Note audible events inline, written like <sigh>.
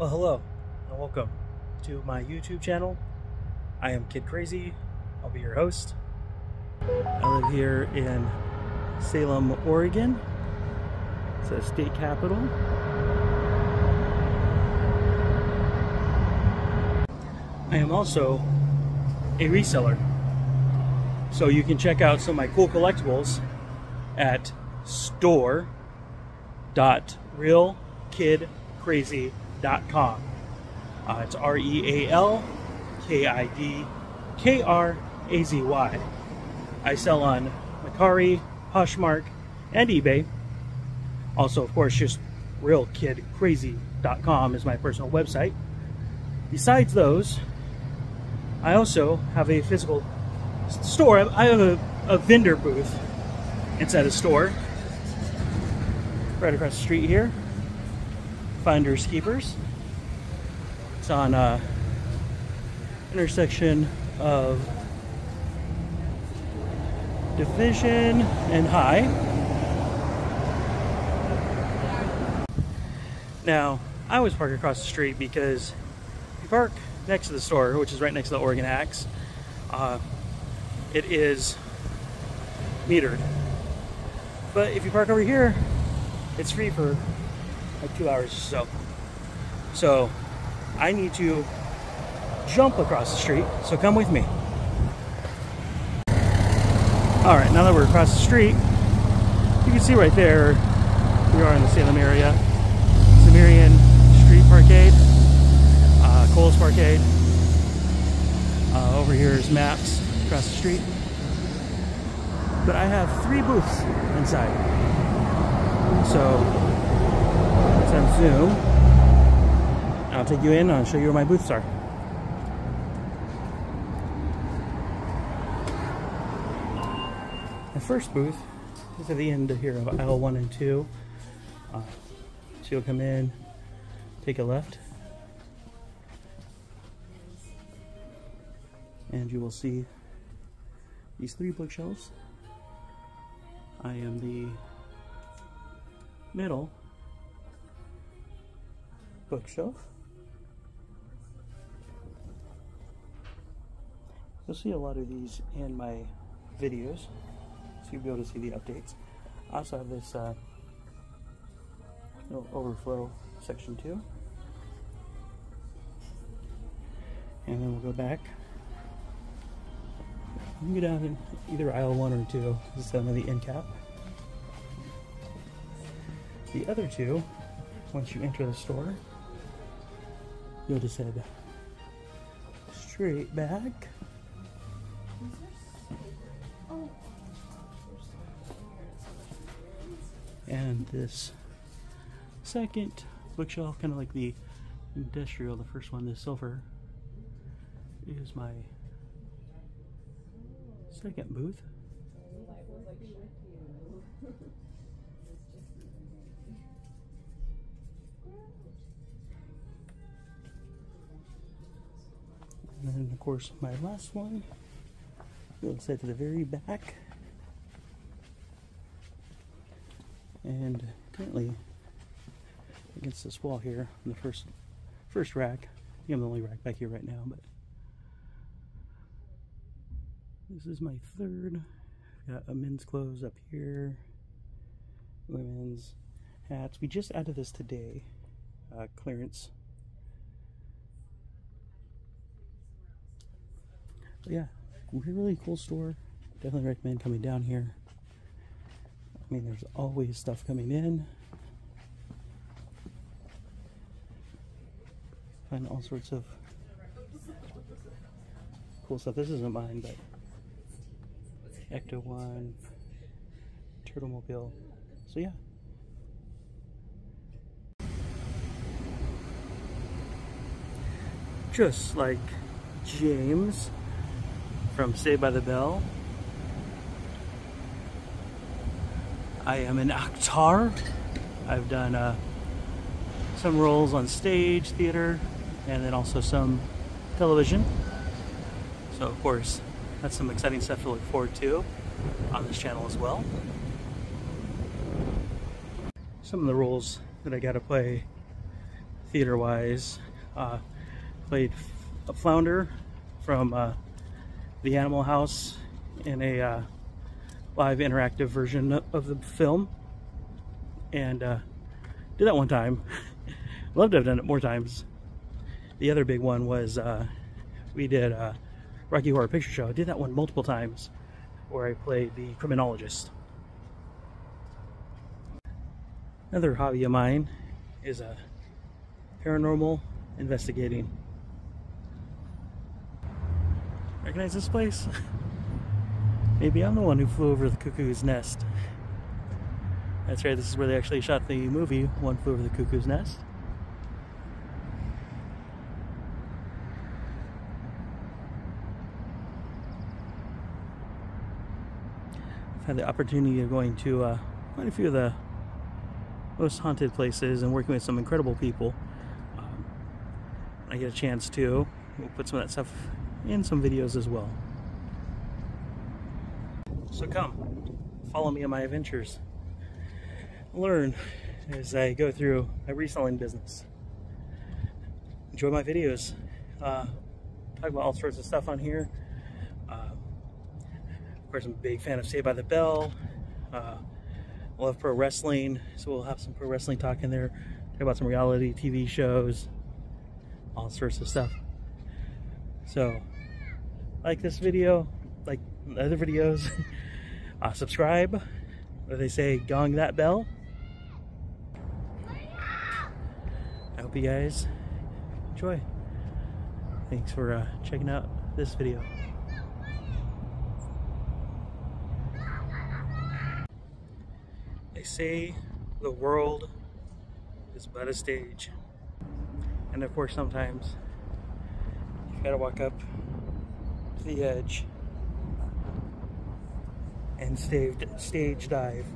Well, hello and welcome to my YouTube channel. I am Kid Krazy. I'll be your host. I live here in Salem, Oregon. It's a state capital. I am also a reseller. So you can check out some of my cool collectibles at store.realkidkrazy.com. Uh, it's R E A L K I D K R A Z Y. I sell on Mercari, Poshmark, and eBay. Also, of course, just realkidkrazy.com is my personal website. Besides those, I also have a physical store. I have a, a vendor booth inside a store right across the street here. Finders Keepers. It's on uh, intersection of Division and High. Now, I always park across the street because if you park next to the store, which is right next to the Oregon Axe, uh, it is metered. But if you park over here, it's free for like two hours or so. So I need to jump across the street, so come with me. All right, now that we're across the street, you can see right there, we are in the Salem area. Cimmerian Street Parkade, uh, Kohl's Parkade. Uh, over here is Maps across the street. But I have three booths inside. So Zoom. I'll take you in and I'll show you where my booths are. The first booth is at the end here of aisle one and two. Uh, so you'll come in, take a left, and you will see these three bookshelves. I am the middle bookshelf. You'll see a lot of these in my videos, so you'll be able to see the updates. I also have this uh, little overflow section too. And then we'll go back. You can go down in either aisle one or two. This is of the end cap. The other two, once you enter the store, you'll just head straight back. And this second bookshelf, kind of like the industrial, the first one, the silver, is my second booth. And then, of course, my last one. Set to the very back. And currently, against this wall here, on the first first rack. I think I'm the only rack back here right now, but this is my third. I've Got a men's clothes up here, women's hats. We just added this today, uh, clearance. But yeah, really cool store. Definitely recommend coming down here. I mean, there's always stuff coming in. Find all sorts of cool stuff. This isn't mine, but Ecto One, Turtle Mobile. So yeah. Just like James from Saved by the Bell. I am an actor. I've done uh, some roles on stage, theater, and then also some television. So of course, that's some exciting stuff to look forward to on this channel as well. Some of the roles that I got to play theater-wise. Uh, played a flounder from uh, the Animal House in a uh, live interactive version of the film. And uh, did that one time. <laughs> Love to have done it more times. The other big one was uh, we did uh, Rocky Horror Picture Show. I did that one multiple times where I played the criminologist. Another hobby of mine is a uh, paranormal investigating. Recognize this place? Maybe I'm the one who flew over the cuckoo's nest. That's right, this is where they actually shot the movie One Flew Over the Cuckoo's Nest. I've had the opportunity of going to uh, quite a few of the most haunted places and working with some incredible people. Um, I get a chance to, we'll put some of that stuff in some videos as well. So come, follow me on my adventures. Learn as I go through my reselling business. Enjoy my videos. Uh, talk about all sorts of stuff on here. Uh, of course, I'm a big fan of Saved by the Bell. Uh, love pro wrestling, so we'll have some pro wrestling talk in there. Talk about some reality TV shows, all sorts of stuff. So, like this video, like other videos, <laughs> uh, subscribe. What they say? Gong that bell. I hope you guys enjoy. Thanks for uh, checking out this video. They say the world is but a stage. And of course, sometimes you gotta walk up the edge and stage, stage dive.